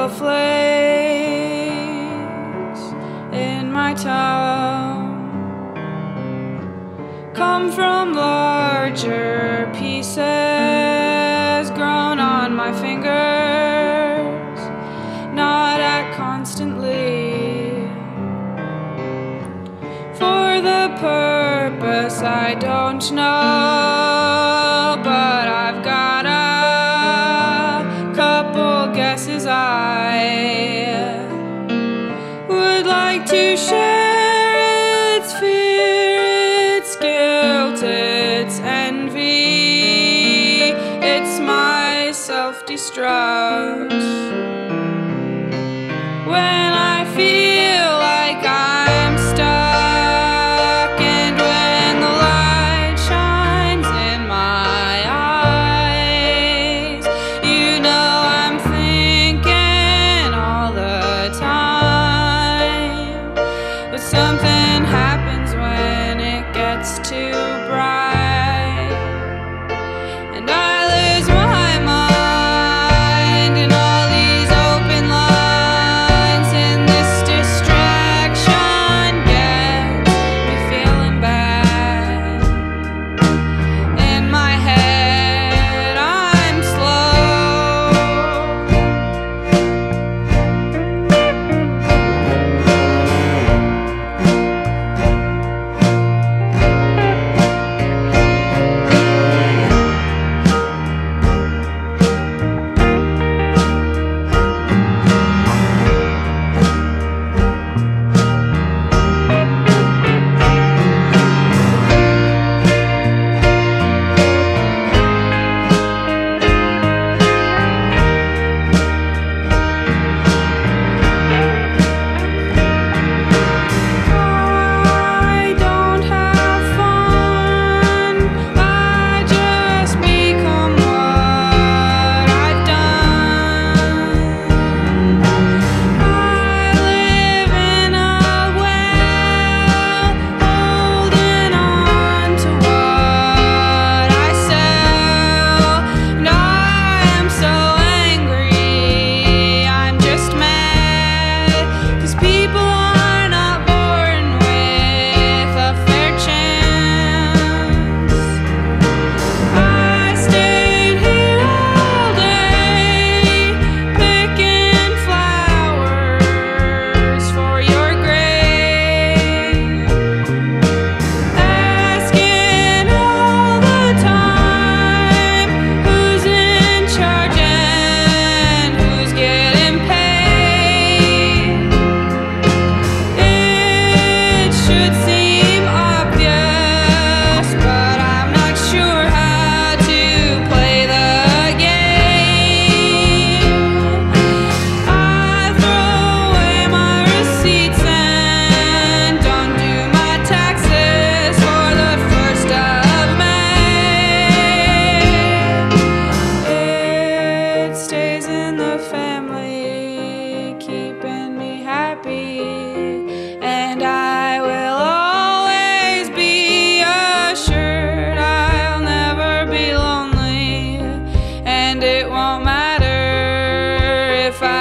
your flames in my tongue come from larger pieces grown on my fingers, not at constantly. For the purpose I don't know. to share its fear, its guilt, its envy, its my self-destruct.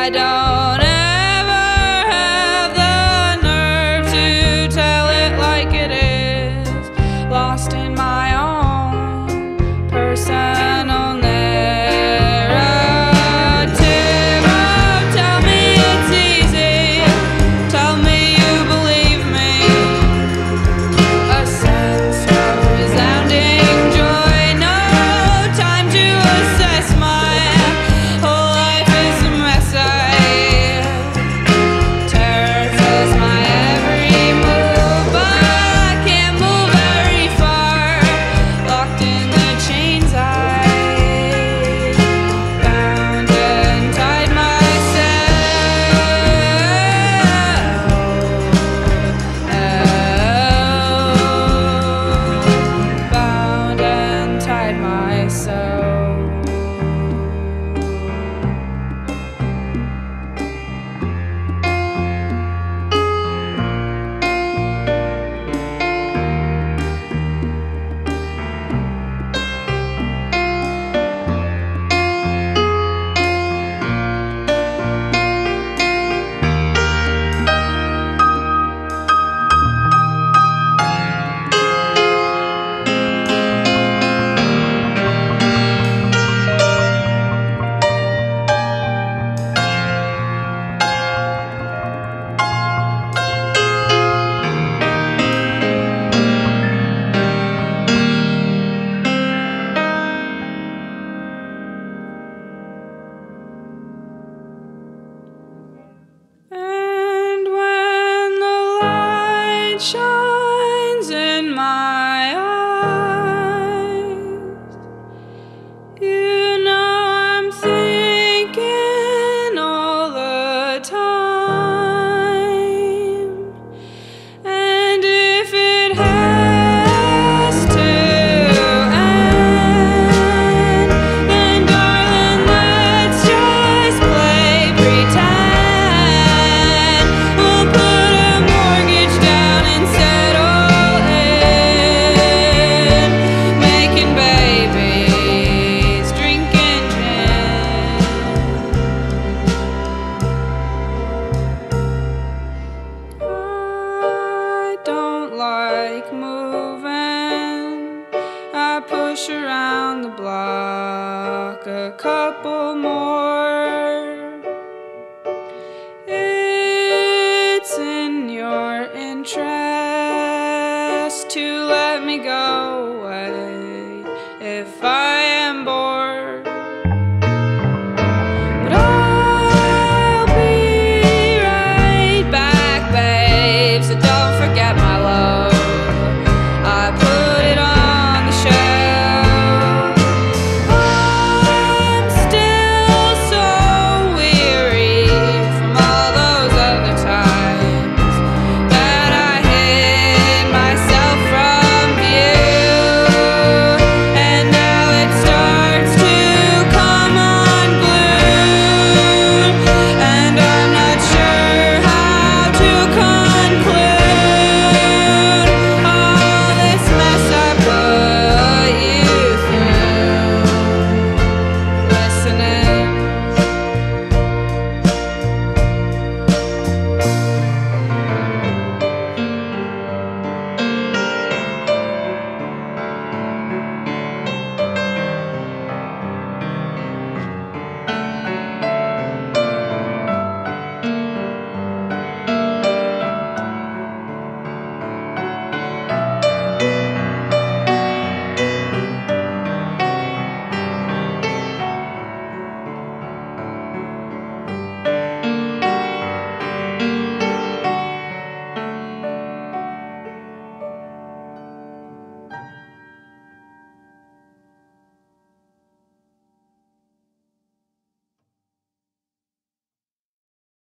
I don't. around the block a couple more.